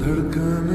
धड़कन